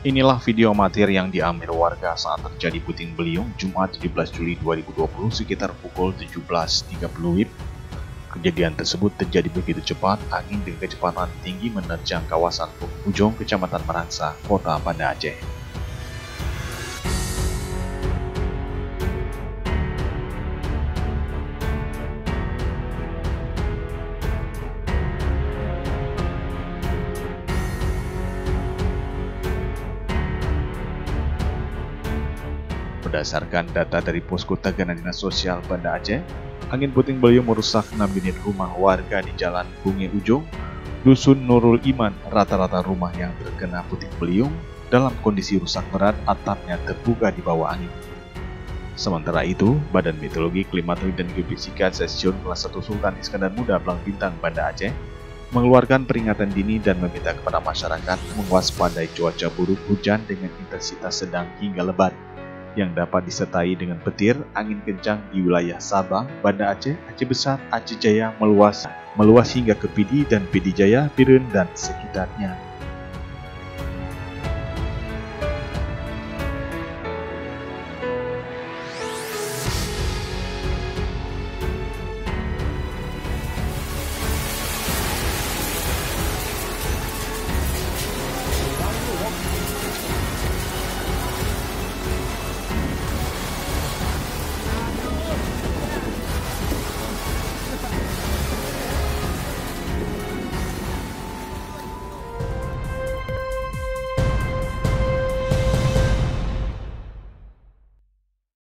Inilah video amatir yang diambil warga saat terjadi puting beliung Jumat 17 Juli 2020 sekitar pukul 17.30 WIB. Kejadian tersebut terjadi begitu cepat, angin dengan kecepatan tinggi menerjang kawasan Ujung, Kecamatan Meraksa, Kota Banda Aceh. Berdasarkan data dari Posko Tagana Dinas Sosial Banda Aceh, angin puting beliung merusak 6 unit rumah warga di Jalan Bungi Ujung, Dusun Nurul Iman. Rata-rata rumah yang terkena puting beliung dalam kondisi rusak berat atapnya terbuka di bawah angin. Sementara itu, Badan Meteorologi, Klimatologi, dan Geofisika Stasiun Kelas 1 Sultan Iskandar Muda Belang Bintang Banda Aceh mengeluarkan peringatan dini dan meminta kepada masyarakat mewaspadai cuaca buruk hujan dengan intensitas sedang hingga lebat yang dapat disertai dengan petir, angin kencang di wilayah Sabang, Banda Aceh, Aceh Besar, Aceh Jaya meluas, meluas hingga ke Pidi dan Pidi Jaya, Pirun dan sekitarnya.